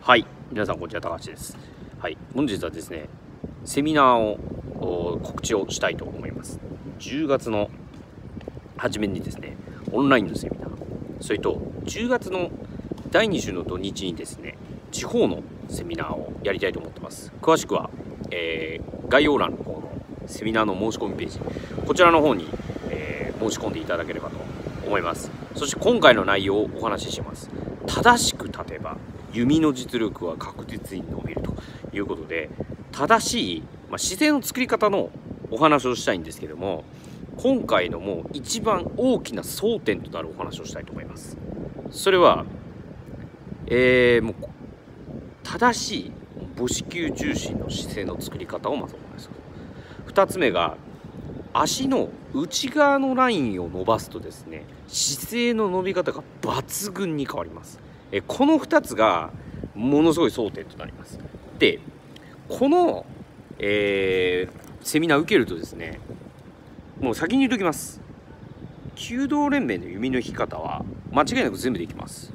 はい。皆さんこんにちは高橋です。はい。本日はですねセミナーを告知をしたいと思います。10月の初めにですねオンラインのセミナー。それと10月の第2週の土日にですね地方のセミナーをやりたいと思ってます。詳しくは、えー、概要欄の方のセミナーの申し込みページ。こちらの方に、えー、申し込んでいただければと思います。そして今回の内容をお話しします。正しく立てば弓の実力は確実に伸びるということで正しい、まあ、姿勢の作り方のお話をしたいんですけども今回のもう一番大きな争点となるお話をしたいと思います。それはえー、もう正しい母子球重心の姿勢の作り方をまずお話しす。る2つ目が足の内側のラインを伸ばすとですね姿勢の伸び方が抜群に変わります。えこの2つがものすごい争点となります。でこの、えー、セミナー受けるとですねもう先に言っときます。弓道連盟の弓の引き方は間違いなく全部できます。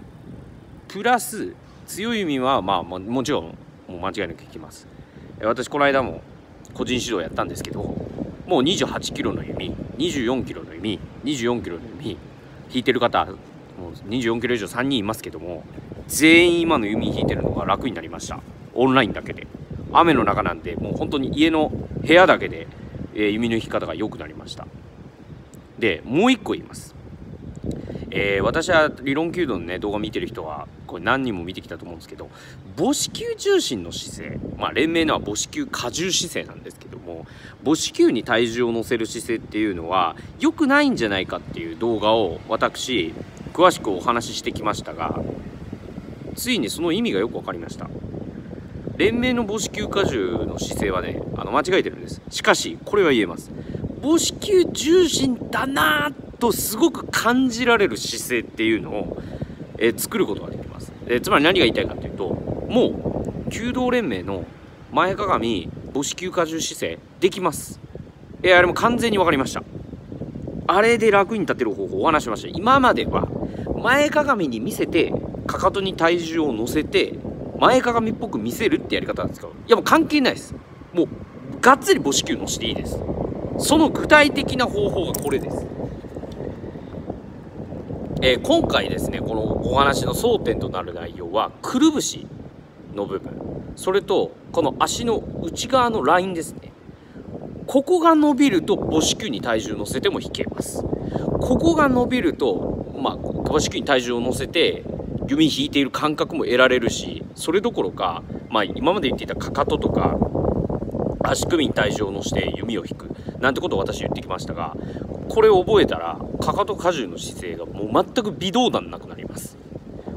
プラス強い弓はまあもちろんもう間違いなく引きます。私この間も個人指導やったんですけどもう28キロの弓24キロの弓24キロの弓引いてる方もう24キロ以上3人いますけども全員今の弓引いてるのが楽になりました。オンラインだけで。雨の中なんでもう本当に家の部屋だけで、えー、弓の引き方が良くなりました。でもう一個言います。えー、私は理論弓道のね動画見てる人はこれ何人も見てきたと思うんですけど母子球重心の姿勢。まあ連盟のは母子球荷重姿勢なんですけども母子球に体重を乗せる姿勢っていうのは良くないんじゃないかっていう動画を私詳しくお話ししてきましたがついにその意味がよく分かりました。連盟の母子球荷重の姿勢はねあの間違えてるんです。しかしこれは言えます。母子球重心だなとすごく感じられる姿勢っていうのを、えー、作ることができます、え、つまり何が言いたいかというともう弓道連盟の前かがみ母子球荷重姿勢できます。えー、あれも完全に分かりました。あれで楽に立てる方法をお話しました。今までは前かがみに見せてかかとに体重を乗せて前かがみっぽく見せるってやり方なんですけどいやもう関係ないです。もうがっつり母子球乗していいです。その具体的な方法がこれです。えー、今回ですねこのお話の争点となる内容はくるぶしの部分。それとこの足の内側のラインですね。ここが伸びると母子球に体重乗せても引けます。ここが伸びるとまあ母子球に体重を乗せて弓引いている感覚も得られるしそれどころか、まあ、今まで言っていたかかととか足首に体重を乗せて弓を引くなんてことを私言ってきましたがこれを覚えたらかかと荷重の姿勢がもう全く微動だなくなります。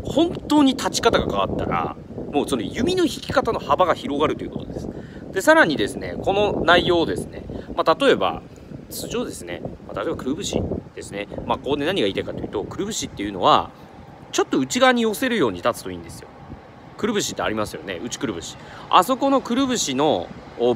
本当に立ち方が変わったらもうその弓の引き方の幅が広がるということです。でさらにですねこの内容をですね、まあ、例えば通常ですね、例えばくるぶしですね、まあ、ここで何が言いたいかというとくるぶしっていうのはちょっと内側に寄せるように立つといいんですよ。くるぶしってありますよね。内くるぶし。あそこのくるぶしの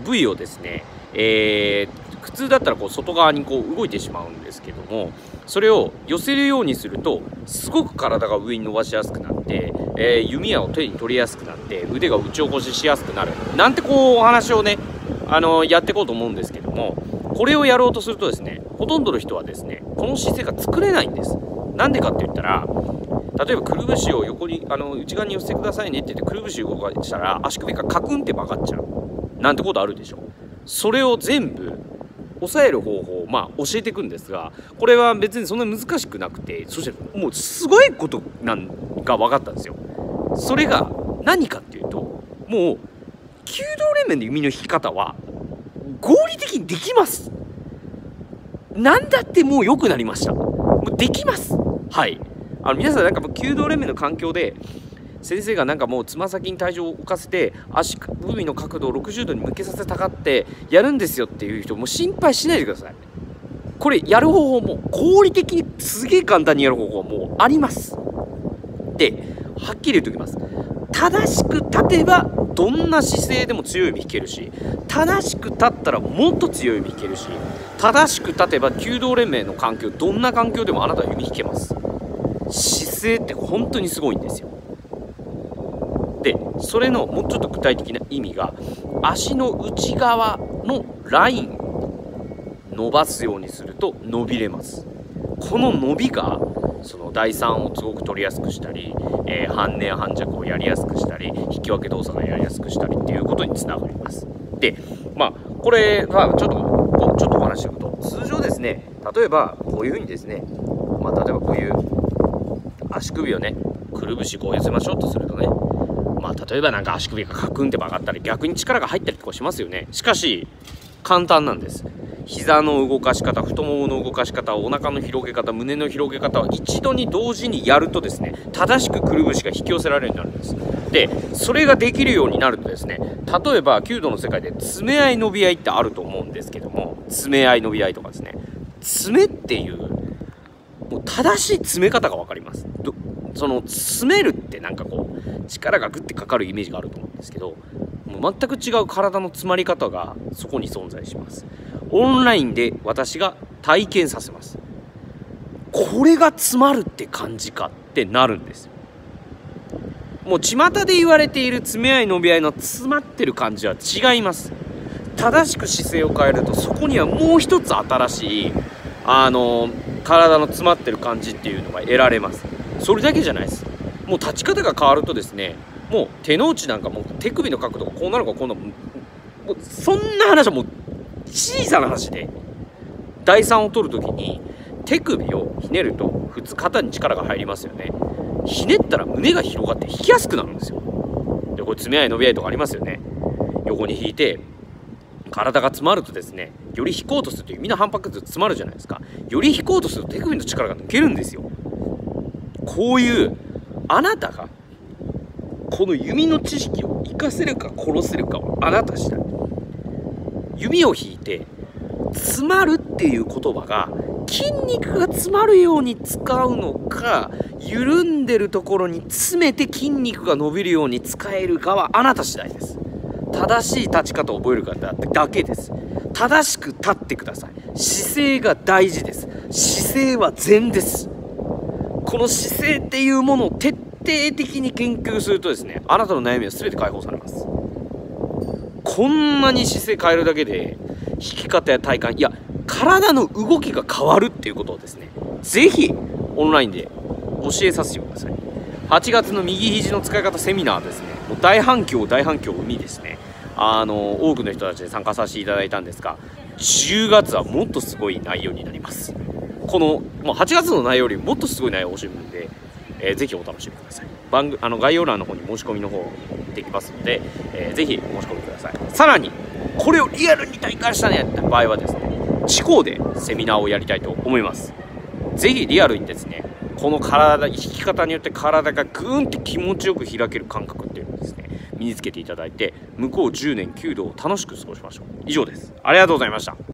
部位をですねえー、普通だったらこう外側にこう動いてしまうんですけどもそれを寄せるようにするとすごく体が上に伸ばしやすくなって、えー、弓矢を手に取りやすくなって腕が打ち起こししやすくなる。なんてこうお話をねあのやっていこうと思うんですけどもこれをやろうとするとですねほとんどの人はですねこの姿勢が作れないんです。なんでかって言ったら例えばくるぶしを横にあの内側に寄せてくださいねって言ってくるぶし動かしたら足首がカクンって曲がっちゃう。なんてことあるでしょそれを全部抑える方法をまあ教えていくんですがこれは別にそんなに難しくなくてそしてもうすごいことなんが分かったんですよ。それが何かっていうともう弓道連盟の弓の引き方は合理的にできます。何だってもう良くなりました。もうできます。はい。あの皆さんなんか弓道連盟の環境で先生がなんかもうつま先に体重を置かせて足首の角度を60度に向けさせたがってやるんですよっていう人も心配しないでください。これやる方法も合理的にすげえ簡単にやる方法もあります。ではっきり言っておきます。正しく立てばどんな姿勢でも強い弓引けるし正しく立ったらもっと強い弓引けるし正しく立てば弓道連盟の環境どんな環境でもあなたは弓引けます。姿勢って本当にすごいんですよ。でそれのもうちょっと具体的な意味が足の内側のライン伸ばすようにすると伸びれます。この伸びがその第3をすごく取りやすくしたり、えー、半年半弱をやりやすくしたり引き分け動作がやりやすくしたりっていうことにつながります。でまあこれはちょっとちょっとお話していくと通常ですね例えばこういうふうにですねまあ例えばこういう足首をねくるぶしこう寄せましょうとするとねまあ例えばなんか足首がカクンって曲がったり逆に力が入ったりとかしますよね。しかし簡単なんです。膝の動かし方太ももの動かし方お腹の広げ方胸の広げ方を一度に同時にやるとですね正しくくるぶしが引き寄せられるようになるんです。でそれができるようになるとですね例えば弓道の世界で爪合い伸び合いってあると思うんですけども爪合い伸び合いとかですね爪っていうもう正しい詰め方が分かります。その詰めるってなんかこう力がグッてかかるイメージがあると思うんですけどもう全く違う体の詰まり方がそこに存在します。オンラインで私が体験させます。これが詰まるって感じかってなるんですもう巷で言われている詰め合い伸び合いの詰まってる感じは違います。正しく姿勢を変えるとそこにはもう一つ新しいあの体の詰まってる感じっていうのが得られます。それだけじゃないです。もう立ち方が変わるとですねもう手の内なんかもう手首の角度がこうなるかこうなるもうそんな話はもう小さな話で第3を取る時に手首をひねると普通肩に力が入りますよね。ひねったら胸が広がって引きやすくなるんですよ。でこれ爪合い伸び合いとかありますよね。横に引いて体が詰まるとですねより引こうとすると指の反発が詰まるじゃないですか。より引こうとすると手首の力が抜けるんですよ。こういうあなたがこの弓の知識を活かせるか殺せるかはあなた次第。弓を引いて詰まるっていう言葉が筋肉が詰まるように使うのか緩んでるところに詰めて筋肉が伸びるように使えるかはあなた次第です。正しい立ち方を覚えるかだけです。正しく立ってください。姿勢が大事です。姿勢は善です。この姿勢っていうものを徹底的に研究するとですねあなたの悩みは全て解放されます。こんなに姿勢変えるだけで引き方や体幹いや体の動きが変わるっていうことをですね是非オンラインで教えさせてください。8月の右肘の使い方セミナーですね。もう大反響大反響を生みですね。あの多くの人たちで参加させていただいたんですが10月はもっとすごい内容になります。この、まあ、8月の内容よりもっとすごい内容を教えるんでえー、ぜひお楽しみください。番組あの概要欄の方に申し込みの方できますので、えー、ぜひお申し込みください。さらにこれをリアルに体感したねって場合はですね地方でセミナーをやりたいと思います。ぜひリアルにですねこの体引き方によって体がグーンって気持ちよく開ける感覚っていうのをですね身につけていただいて向こう10年弓道を楽しく過ごしましょう。以上です。ありがとうございました。